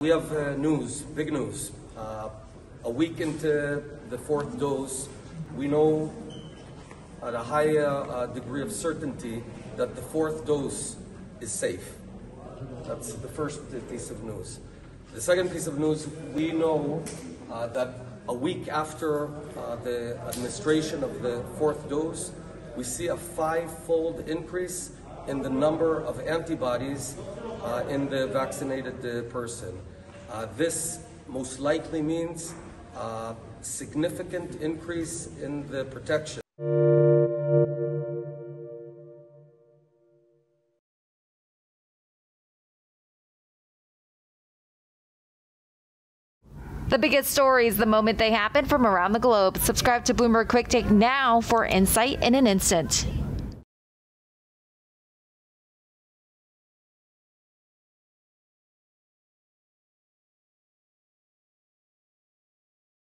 We have uh, news, big news. Uh, a week into the fourth dose, we know at a high uh, degree of certainty that the fourth dose is safe. That's the first piece of news. The second piece of news, we know uh, that a week after uh, the administration of the fourth dose, we see a five-fold increase in the number of antibodies uh, in the vaccinated uh, person. Uh, this most likely means uh, significant increase in the protection. The biggest stories the moment they happen from around the globe. Subscribe to Bloomberg Quicktake now for insight in an instant.